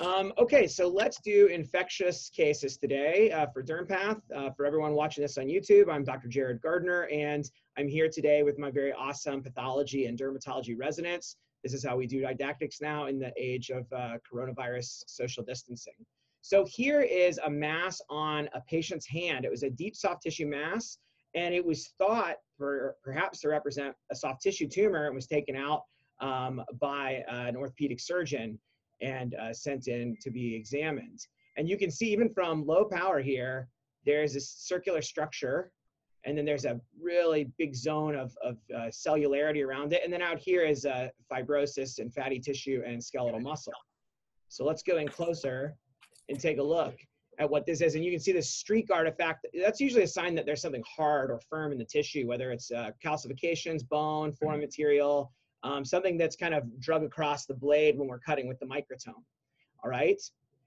Um, okay, so let's do infectious cases today uh, for DermPath. Uh, for everyone watching this on YouTube, I'm Dr. Jerad Gardner, and I'm here today with my very awesome pathology and dermatology residents. This is how we do didactics now in the age of uh, coronavirus social distancing. So here is a mass on a patient's hand. It was a deep soft tissue mass, and it was thought for perhaps to represent a soft tissue tumor. and was taken out um, by an orthopedic surgeon and uh, sent in to be examined. And you can see even from low power here, there's a circular structure and then there's a really big zone of, of uh, cellularity around it. And then out here is uh, fibrosis and fatty tissue and skeletal muscle. So let's go in closer and take a look at what this is. And you can see this streak artifact. That's usually a sign that there's something hard or firm in the tissue, whether it's uh, calcifications, bone, foreign material, um, something that's kind of drug across the blade when we're cutting with the microtome. All right.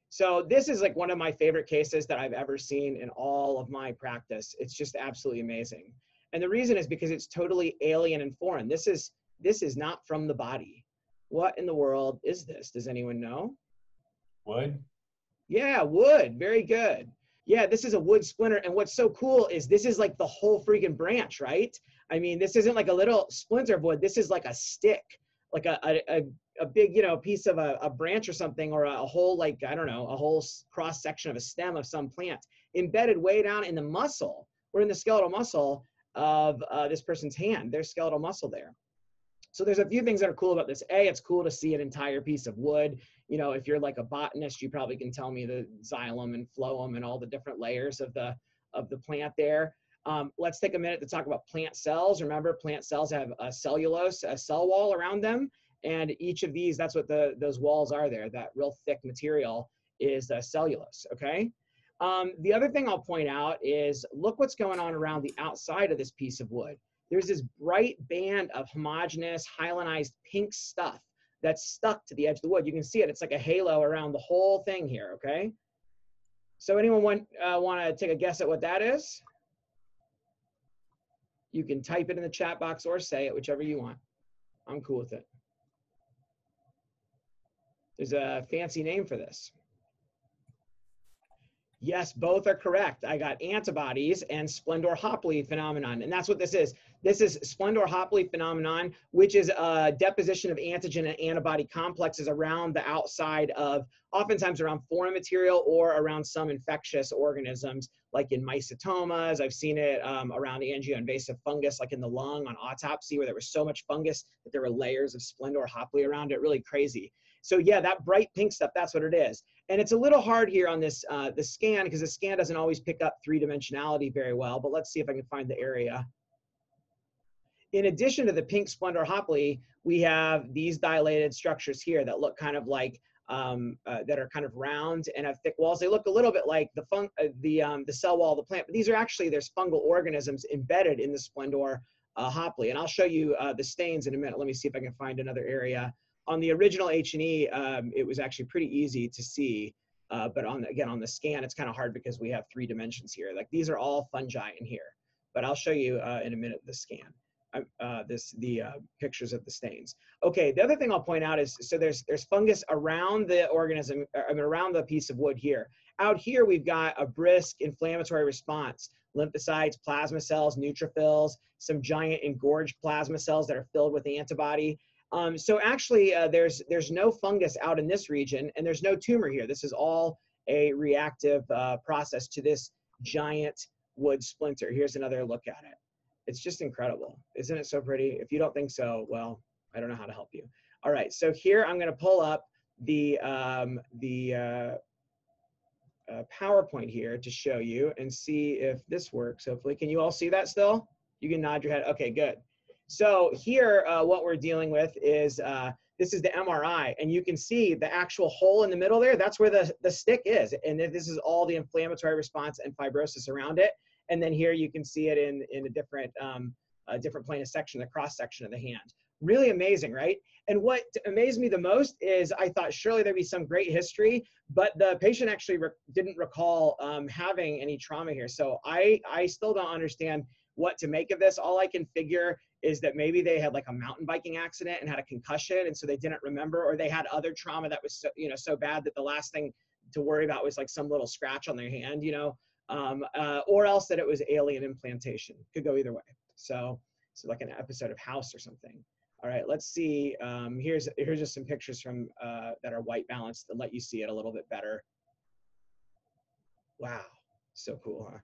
So this is like one of my favorite cases that I've ever seen in all of my practice. It's just absolutely amazing. And the reason is because it's totally alien and foreign. This is this is not from the body. What in the world is this? Does anyone know? Wood. Yeah, wood. Very good. Yeah, this is a wood splinter. And what's so cool is this is like the whole freaking branch, right? I mean, this isn't like a little splinter of wood. This is like a stick, like a, a, a big, you know, piece of a, a branch or something, or a, a, whole, like, I don't know, a whole cross section of a stem of some plant embedded way down in the muscle or in the skeletal muscle of uh, this person's hand, there's skeletal muscle there. So there's a few things that are cool about this. A, it's cool to see an entire piece of wood. You know, if you're like a botanist, you probably can tell me the xylem and phloem and all the different layers of the of the plant there. Um, let's take a minute to talk about plant cells. Remember, plant cells have a cellulose, a cell wall around them, and each of these, that's what the those walls are there. That real thick material is uh, cellulose. Okay. Um, the other thing I'll point out is look what's going on around the outside of this piece of wood. There's this bright band of homogeneous hyalinized pink stuff that's stuck to the edge of the wood. You can see it. It's like a halo around the whole thing here. Okay. So anyone want uh, want to take a guess at what that is? You can type it in the chat box or say it, whichever you want. I'm cool with it. There's a fancy name for this. Yes, both are correct. I got antibodies and Splendore-Hoeppli phenomenon. And that's what this is. This is Splendore-Hoeppli phenomenon, which is a deposition of antigen and antibody complexes around the outside of, oftentimes around foreign material or around some infectious organisms, like in mycetomas. I've seen it um, around angioinvasive fungus, like in the lung on autopsy, where there was so much fungus that there were layers of Splendore-Hoeppli around it. Really crazy. So yeah, that bright pink stuff, that's what it is. And it's a little hard here on this uh, the scan because the scan doesn't always pick up three dimensionality very well, but let's see if I can find the area. In addition to the pink Splendore-Hoeppli, we have these dilated structures here that look kind of like um, uh, that are kind of round and have thick walls. They look a little bit like the fun, uh, the um, the cell wall of the plant, but these are actually there's fungal organisms embedded in the Splendore uh, Hoeppli. And I'll show you uh, the stains in a minute. Let me see if I can find another area on the original H&E, um, it was actually pretty easy to see. Uh, but on again on the scan, it's kind of hard because we have three dimensions here. Like these are all fungi in here. But I'll show you uh, in a minute the scan. Um, uh, this the uh, pictures of the stains. Okay, the other thing I'll point out is so there's there's fungus around the organism, uh, I mean around the piece of wood here. Out here we've got a brisk inflammatory response, lymphocytes, plasma cells, neutrophils, some giant engorged plasma cells that are filled with the antibody. Um, so actually, uh, there's there's no fungus out in this region, and there's no tumor here. This is all a reactive uh, process to this giant wood splinter. Here's another look at it. It's just incredible. Isn't it so pretty? If you don't think so, well, I don't know how to help you. All right, so here I'm going to pull up the um, the uh, uh, PowerPoint here to show you and see if this works. Hopefully, can you all see that still? You can nod your head. Okay, good. So here, uh, what we're dealing with is, uh, this is the MRI, and you can see the actual hole in the middle there, that's where the, the stick is. And this is all the inflammatory response and fibrosis around it. And then here you can see it in, in a different, um, a different plane of section, the cross section of the hand. Really amazing, right? And what amazed me the most is I thought surely there'd be some great history, but the patient actually re didn't recall um, having any trauma here. So I, I still don't understand what to make of this. All I can figure is that maybe they had like a mountain biking accident and had a concussion, and so they didn't remember, or they had other trauma that was so, you know so bad that the last thing to worry about was like some little scratch on their hand, you know, um, uh, or else that it was alien implantation. Could go either way. So, so like an episode of House or something. All right, let's see. Um, here's here's just some pictures from uh, that are white balanced to let you see it a little bit better. Wow, so cool, huh?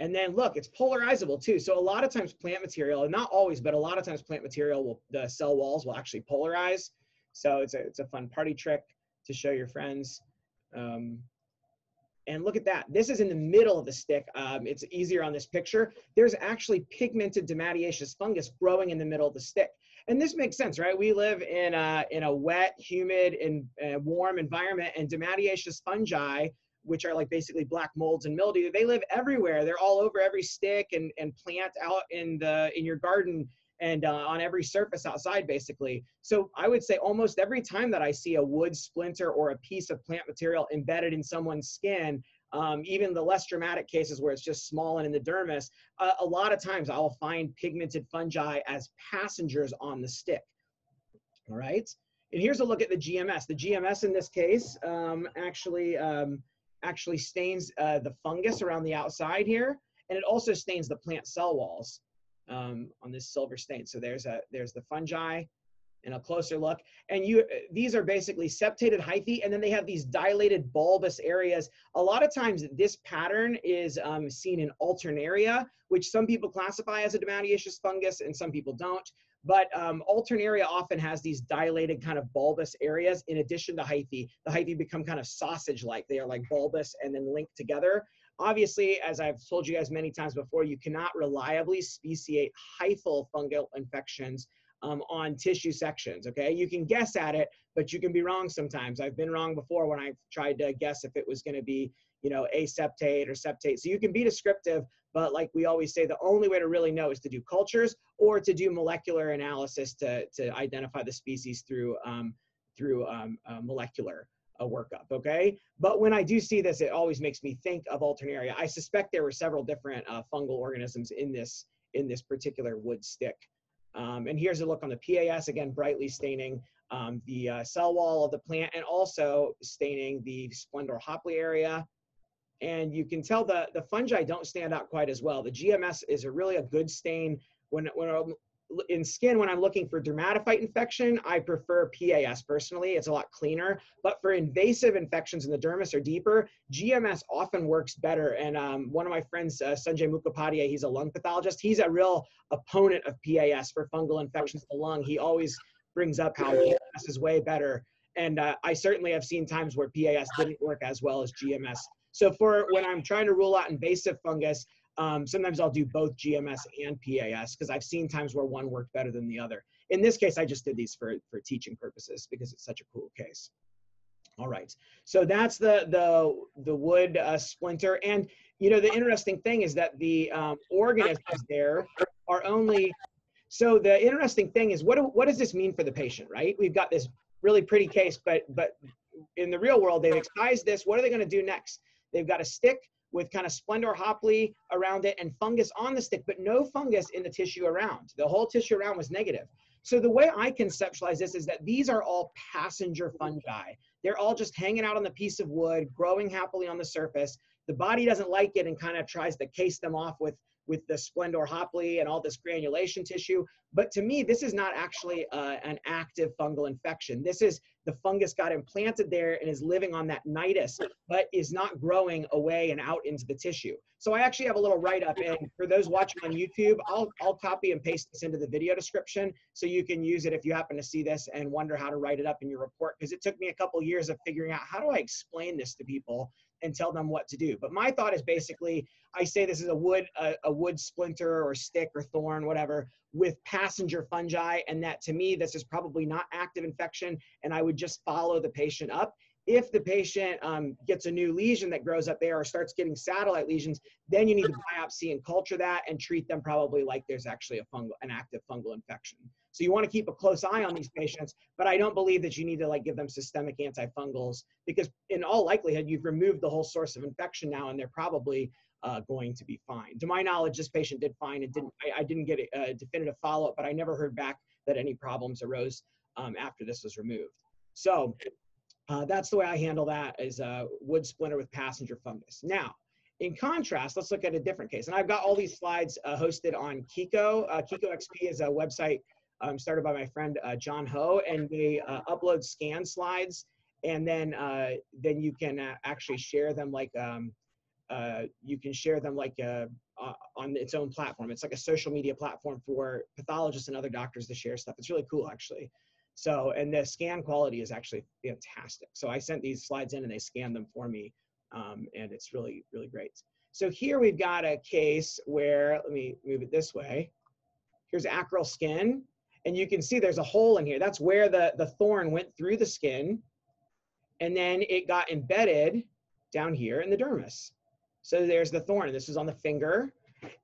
And then look, it's polarizable too. So a lot of times plant material, and not always, but a lot of times plant material will, the cell walls will actually polarize. So it's a, it's a fun party trick to show your friends. Um, and look at that. This is in the middle of the stick. Um, it's easier on this picture. There's actually pigmented dematiaceous fungus growing in the middle of the stick. And this makes sense, right? We live in a, in a wet, humid, and uh, warm environment, and dematiaceous fungi which are like basically black molds and mildew they live everywhere they're all over every stick and, and plant out in the in your garden and uh, on every surface outside basically. So i would say almost every time that i see a wood splinter or a piece of plant material embedded in someone's skin um, even the less dramatic cases where it's just small and in the dermis uh, a lot of times i'll find pigmented fungi as passengers on the stick. All right? And here's a look at the gms the gms in this case um, actually um, actually stains uh, the fungus around the outside here, and it also stains the plant cell walls um, on this silver stain. So there's a there's the fungi and a closer look. And you these are basically septated hyphae, and then they have these dilated bulbous areas. A lot of times this pattern is um, seen in alternaria, which some people classify as a dematiaceous fungus and some people don't. But um, alternaria often has these dilated kind of bulbous areas in addition to hyphae. The hyphae become kind of sausage-like. They are like bulbous and then linked together. Obviously, as I've told you guys many times before, you cannot reliably speciate hyphal fungal infections um, on tissue sections, okay? You can guess at it, but you can be wrong sometimes. I've been wrong before when I tried to guess if it was gonna be, you know, aseptate or septate. So you can be descriptive, but like we always say, the only way to really know is to do cultures or to do molecular analysis to, to identify the species through, um, through um, uh, molecular uh, workup, okay? But when I do see this, it always makes me think of Alternaria. I suspect there were several different uh, fungal organisms in this, in this particular wood stick. Um, and here's a look on the PAS, again, brightly staining um, the uh, cell wall of the plant and also staining the Splendore Hoeppli area and you can tell the, the fungi don't stand out quite as well. The GMS is a really a good stain. When, when in skin, when I'm looking for dermatophyte infection, I prefer PAS personally. It's a lot cleaner. But for invasive infections in the dermis or deeper, GMS often works better. And um, one of my friends, uh, Sanjay Mukhopadhyay, he's a lung pathologist. He's a real opponent of PAS for fungal infections of the lung. He always brings up how GMS is way better. And uh, I certainly have seen times where PAS didn't work as well as GMS so for when I'm trying to rule out invasive fungus, um, sometimes I'll do both GMS and PAS because I've seen times where one worked better than the other. In this case, I just did these for, for teaching purposes because it's such a cool case. All right, so that's the the the wood uh, splinter, and you know the interesting thing is that the um, organisms there are only. So the interesting thing is what what does this mean for the patient, right? We've got this really pretty case, but but in the real world they've excised this. What are they going to do next? They've got a stick with kind of Splendore Hoeppli around it and fungus on the stick, but no fungus in the tissue around. The whole tissue around was negative. So the way I conceptualize this is that these are all passenger fungi. They're all just hanging out on the piece of wood, growing happily on the surface. The body doesn't like it and kind of tries to case them off with with the Splendore Hoeppli and all this granulation tissue. But to me, this is not actually uh, an active fungal infection. This is the fungus got implanted there and is living on that nidus, but is not growing away and out into the tissue. So I actually have a little write-up, and for those watching on YouTube, I'll, I'll copy and paste this into the video description so you can use it if you happen to see this and wonder how to write it up in your report, because it took me a couple years of figuring out how do I explain this to people and tell them what to do. But my thought is basically, I say this is a wood, a, a, wood splinter or stick or thorn, whatever, with passenger fungi, and that to me, this is probably not active infection, and I would just follow the patient up. If the patient um, gets a new lesion that grows up there or starts getting satellite lesions, then you need to biopsy and culture that and treat them probably like there's actually a fungal, an active fungal infection. So you want to keep a close eye on these patients, but I don't believe that you need to like give them systemic antifungals because in all likelihood, you've removed the whole source of infection now and they're probably uh, going to be fine. To my knowledge, this patient did fine and didn't, I, I didn't get a, definitive follow-up, but I never heard back that any problems arose um, after this was removed. So uh, that's the way I handle that is a wood splinter with passenger fungus. Now, in contrast, let's look at a different case. And I've got all these slides uh, hosted on KiKo. Uh, KiKo XP is a website um, started by my friend uh, Jonhan Ho, and they uh, upload scan slides, and then uh, then you can uh, actually share them like um, you can share them like uh on its own platform. It's like a social media platform for pathologists and other doctors to share stuff. It's really cool, actually. So, and the scan quality is actually fantastic. So I sent these slides in and they scanned them for me. Um, and it's really, really great. So here we've got a case where, let me move it this way. Here's acral skin. And you can see there's a hole in here. That's where the, the thorn went through the skin. And then it got embedded down here in the dermis. So there's the thorn. This is on the finger.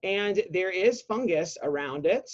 And there is fungus around it.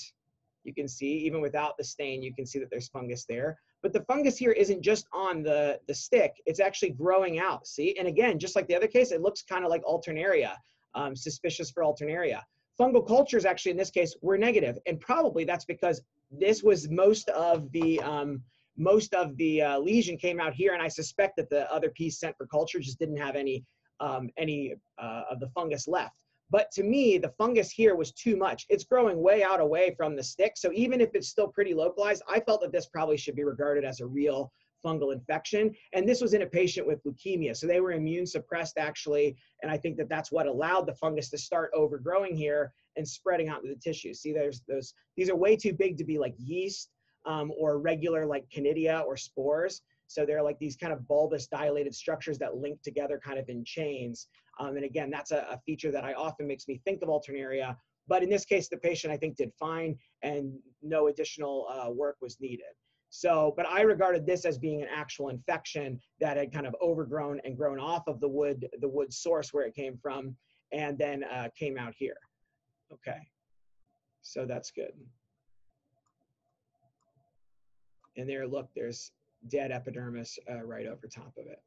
You can see, even without the stain, you can see that there's fungus there. But the fungus here isn't just on the, the stick, it's actually growing out, see? And again, just like the other case, it looks kind of like alternaria, um, suspicious for alternaria. Fungal cultures actually in this case were negative, and probably that's because this was most of the um, most of the uh, lesion came out here, and I suspect that the other piece sent for culture just didn't have any um, any uh, of the fungus left. But to me, the fungus here was too much. It's growing way out away from the stick. So even if it's still pretty localized, I felt that this probably should be regarded as a real fungal infection. And this was in a patient with leukemia. So they were immune suppressed actually. And I think that that's what allowed the fungus to start overgrowing here and spreading out into the tissue. See, there's those, these are way too big to be like yeast um, or regular like conidia or spores. So they're like these kind of bulbous dilated structures that link together kind of in chains. Um, and again, that's a, a, feature that I often makes me think of alternaria. But in this case, the patient I think did fine and no additional uh, work was needed. So, but I regarded this as being an actual infection that had kind of overgrown and grown off of the wood, the wood source where it came from, and then uh, came out here. Okay, so that's good. And there, look, there's dead epidermis uh, right over top of it.